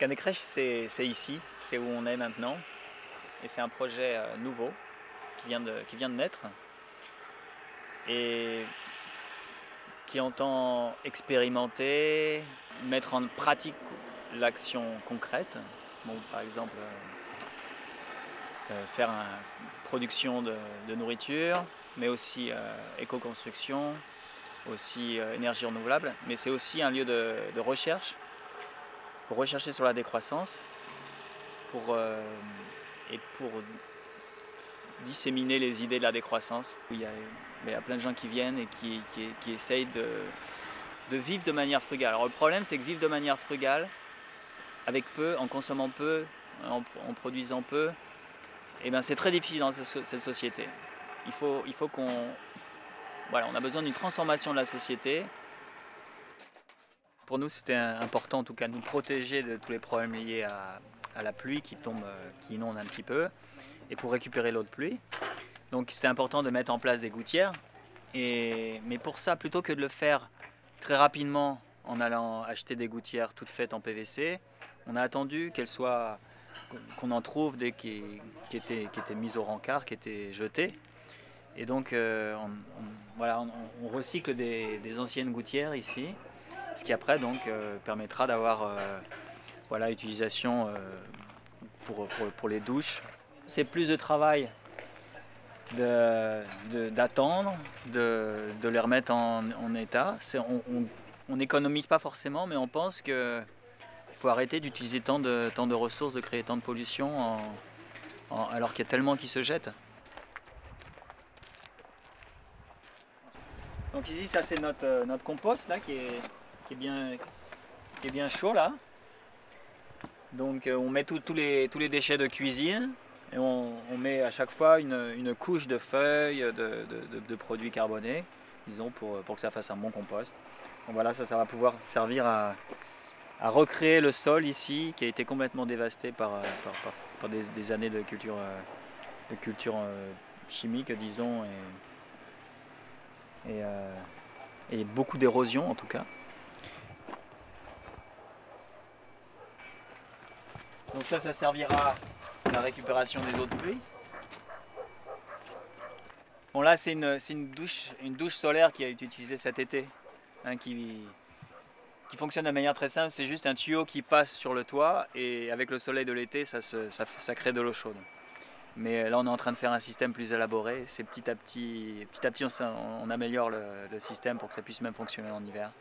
Canet Crèche, c'est ici, c'est où on est maintenant. Et c'est un projet euh, nouveau qui vient, de, naître et qui entend expérimenter, mettre en pratique l'action concrète. Par exemple, euh, euh, faire une production de, nourriture, mais aussi éco-construction, aussi énergie renouvelable. Mais c'est aussi un lieu de recherche pour rechercher sur la décroissance pour, euh, et pour disséminer les idées de la décroissance. Il y a, il y a plein de gens qui viennent et qui, qui, essayent de, de, vivre de manière frugale. Alors le problème c'est que vivre de manière frugale, avec peu, en consommant peu, en, produisant peu, eh ben c'est très difficile dans cette société. Il faut, il faut qu'on... Voilà, on a besoin d'une transformation de la société pour nous, c'était important en tout cas de nous protéger de tous les problèmes liés à, la pluie qui tombe, euh, qui inonde un petit peu, et pour récupérer l'eau de pluie. Donc c'était important de mettre en place des gouttières. Et, mais pour ça, plutôt que de le faire très rapidement en allant acheter des gouttières toutes faites en PVC, on a attendu qu'elles soient qu'on en trouve des qui, étaient, mises au rencard, qui étaient jetées. Et donc, euh, on, voilà, on, recycle des, anciennes gouttières ici, ce qui après donc euh, permettra d'avoir euh, voilà, utilisation euh, pour, pour, les douches. C'est plus de travail d'attendre, de, de, les remettre en, état. On n'économise pas forcément, mais on pense qu'il faut arrêter d'utiliser tant de, tant de ressources, de créer tant de pollution, alors qu'il y a tellement qui se jettent. Donc ici, ça c'est notre, notre compost là, qui est, qui est bien, bien chaud là. Donc euh, on met tous les, tous les déchets de cuisine et on, met à chaque fois une, couche de feuilles, de, produits carbonés, disons, pour, pour, que ça fasse un bon compost. Donc voilà, ça, ça va pouvoir servir à, recréer le sol ici, qui a été complètement dévasté par, par, des, années de culture, euh, de culture euh, chimique, disons, et, et beaucoup d'érosion en tout cas. Donc ça, ça servira à la récupération des eaux de pluie. Bon là, c'est une, douche, solaire qui a été utilisée cet été, hein, qui, fonctionne de manière très simple. C'est juste un tuyau qui passe sur le toit et avec le soleil de l'été, ça, crée de l'eau chaude. Mais là, on est en train de faire un système plus élaboré. C'est petit à petit, petit à petit, on, améliore le système pour que ça puisse même fonctionner en hiver.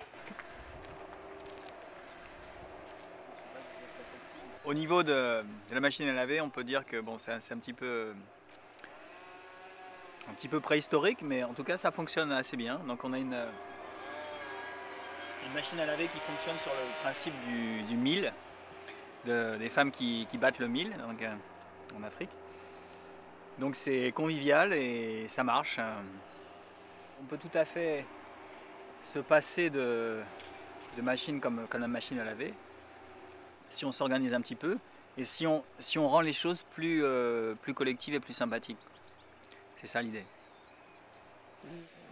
Au niveau de, la machine à laver, on peut dire que bon, c'est un petit peu un petit peu préhistorique, mais en tout cas ça fonctionne assez bien. Donc on a une, machine à laver qui fonctionne sur le principe du, mille, des femmes qui, battent le mille euh, en Afrique. Donc c'est convivial et ça marche. On peut tout à fait se passer de, machines comme la machine à laver si on s'organise un petit peu et si on, si on rend les choses plus, euh, plus collectives et plus sympathiques. C'est ça l'idée.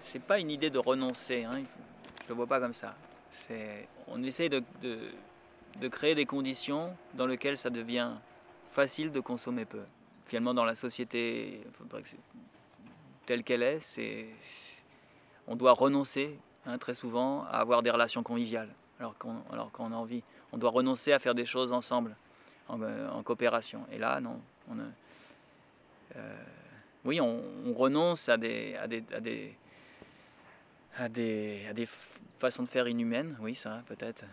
C'est pas une idée de renoncer, hein. je le vois pas comme ça. On essaye de, de, créer des conditions dans lesquelles ça devient facile de consommer peu. Finalement, dans la société telle qu'elle est, on doit renoncer hein, très souvent à avoir des relations conviviales alors qu'on a envie. On doit renoncer à faire des choses ensemble, en, euh, coopération. Et là, non. On, euh, oui, on, renonce à des, à des, à des, à des façons de faire inhumaines, oui, ça, peut-être.